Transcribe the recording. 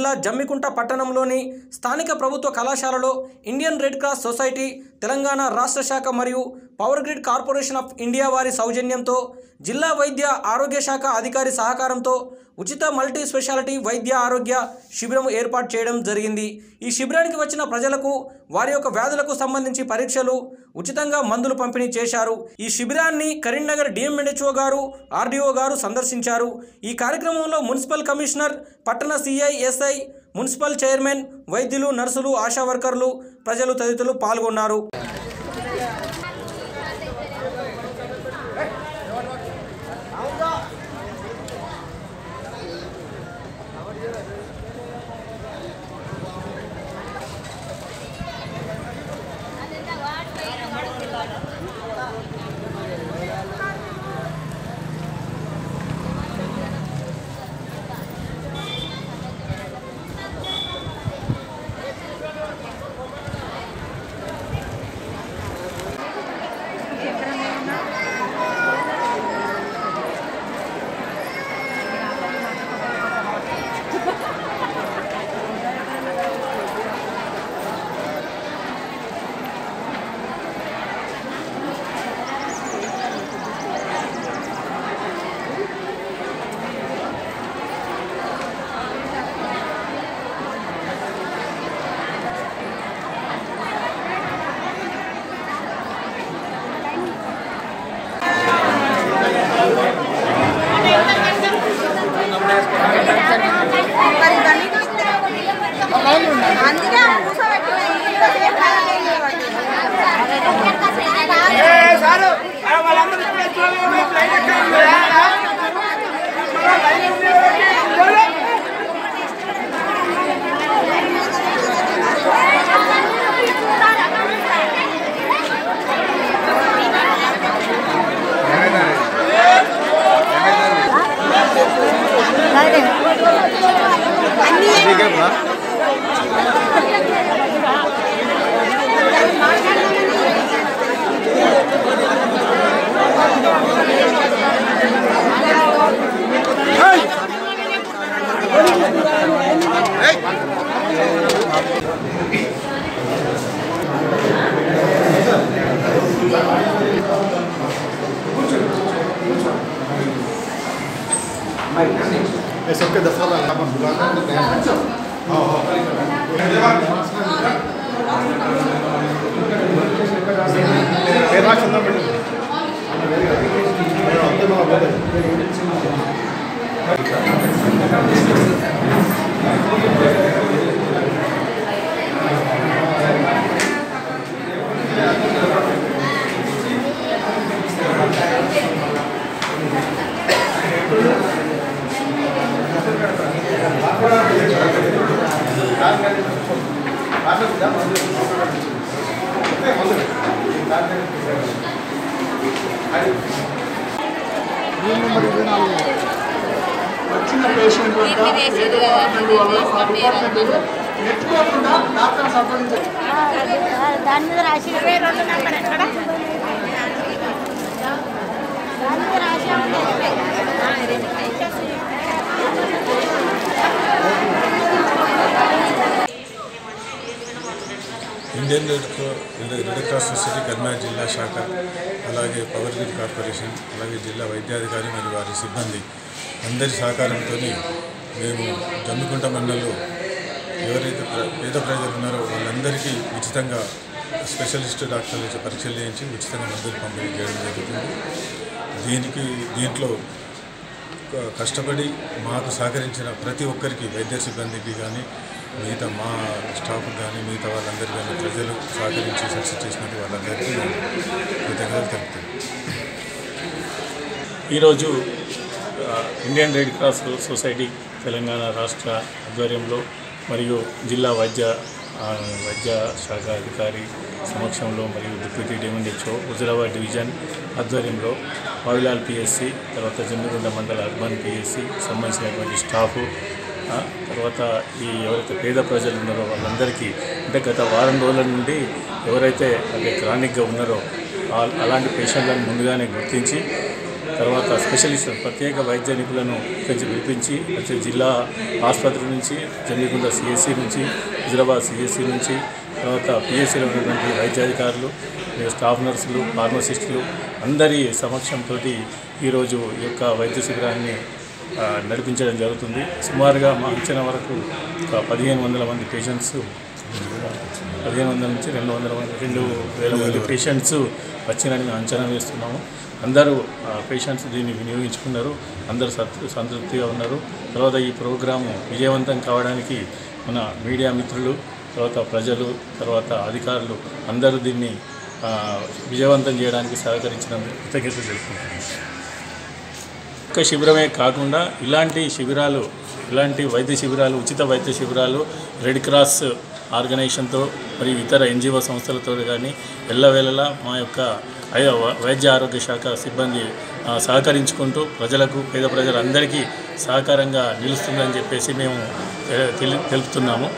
జిల్లా జమ్మికుంట పట్టణంలోని స్థానిక ప్రభుత్వ కళాశాలలో Indian red cross society Telangana రాష్ట్ర శాఖ మరియు power grid corporation of India వారి సౌజన్యంతో జిల్లా వైద్య ఆరోగ్య శాఖ అధికారి సహకారంతో ఉచిత మల్టీ స్పెషాలిటీ వైద్య ఆరోగ్య శిబిరం ఏర్పాటు చేయడం జరిగింది. ఈ శిబిరానికి వచ్చిన ప్రజలకు వారి యొక్క వ్యాధులకు సంబంధించి పరీక్షలు ఉచితంగా మందులు పంపిణీ చేశారు. ఈ శిబిరాన్ని కరీంనగర్ డిఎంఎన్హెచ్ఓ గారు ఆర్డీఓ గారు సందర్శించారు. ఈ కార్యక్రమంలో మున్సిపల్ కమిషనర్ పట్టణ సిఐ ఎస్ఐ మున్సిపల్ చైర్మన్ వైద్యులు నర్సులు ఆశా వర్కర్లు ప్రజలు తదితరులు పాల్గొన్నారు. Gracias. వచ్చిన పేషెంట్ నెట్టుకోకుండా డాక్టర్ సంప్రదించారు దాని మీద రాసి రెండు నెంబర్ ఎక్కడ? దాని మీద రాసి Indian red red cross society Kurnool జిల్లా శాఖ అలాగే పవర్ గ్రిడ్ కార్పొరేషన్ అలాగే జిల్లా వైద్యాధికారి మరియు వారి సిబ్బంది అందరి సహకారంతో మేము జమ్మికుంట మండలంలో ఎవరైతే పేద ప్రజలు ఉన్నారో వాళ్ళందరికీ ఉచితంగా స్పెషలిస్ట్ డాక్టర్లు ఇచ్చి పరీక్షలు చేయించి ఉచితంగా మందులు పంపిణీ చేయడం జరుగుతుంది. దీనికి దీంట్లో కష్టపడి మాకు సహకరించిన ప్రతి ఒక్కరికి వైద్య సిబ్బందికి కానీ మిగతా మా స్టాఫ్ కానీ మిగతా వాళ్ళందరికీ కానీ ప్రజలు సహకరించి సక్సెస్ చేసినట్టు వాళ్ళందరికీ కృతజ్ఞతలు తెలుపుతాను. ఈరోజు Indian red cross society Telangana రాష్ట్ర ఆధ్వర్యంలో మరియు జిల్లా వైద్య వైద్య శాఖ అధికారి సమక్షంలో మరియు డిప్యూటీ డిఎంహెచ్ఓ హుజరాబాద్ డివిజన్ ఆధ్వర్యంలో మావిలాల్ పిఎస్సి తర్వాత జమ్మిగుండ మండల అర్బన్ పిఎస్సి సంబంధించినటువంటి స్టాఫ్ తర్వాత ఈ ఎవరైతే పేద ప్రజలు ఉన్నారో వాళ్ళందరికీ అంటే గత వారం రోజుల నుండి ఎవరైతే అంటే క్రానిక్గా ఉన్నారో అలాంటి పేషెంట్లను ముందుగానే గుర్తించి తర్వాత స్పెషలిస్ట్ ప్రత్యేక వైద్య నిపుణులను కొంచెం పిలిపించి వచ్చే జిల్లా ఆసుపత్రి నుంచి జమ్మిగుండ సిఎస్సి నుంచి హైదరాబాద్ సిఎస్సి నుంచి తర్వాత పిఎస్సీలో ఉన్నటువంటి వైద్యాధికారులు స్టాఫ్ నర్సులు ఫార్మసిస్టులు అందరి సమక్షంతో ఈరోజు ఈ యొక్క వైద్య శిబిరాన్ని నడిపించడం జరుగుతుంది. సుమారుగా మా అంచనా వరకు పదిహేను వందల మంది పేషెంట్స్ పదిహేను వందల నుంచి రెండు వందల మంది రెండు వేల మంది పేషెంట్స్ వచ్చినని మేము అంచనా వేస్తున్నాము. అందరూ పేషెంట్స్ దీన్ని వినియోగించుకున్నారు. అందరూ సత్ సంతృప్తిగా ఉన్నారు. తర్వాత ఈ ప్రోగ్రాము విజయవంతం కావడానికి మన మీడియా మిత్రులు తర్వాత ప్రజలు తర్వాత అధికారులు అందరూ దీన్ని విజయవంతం చేయడానికి సహకరించిన కృతజ్ఞతలు తెలుపుకుంటున్నాను ఒక్క శిబిరమే కాకుండా ఇలాంటి శిబిరాలు ఇలాంటి వైద్య శిబిరాలు ఉచిత వైద్య శిబిరాలు రెడ్ క్రాస్ ఆర్గనైజేషన్తో మరియు ఇతర ఎన్జిఓ సంస్థలతో కానీ ఎల్లవేళలా మా యొక్క వైద్య ఆరోగ్య శాఖ సిబ్బంది సహకరించుకుంటూ ప్రజలకు పేద ప్రజలందరికీ సహకారంగా నిలుస్తుందని చెప్పేసి మేము తెలుపుతున్నాము.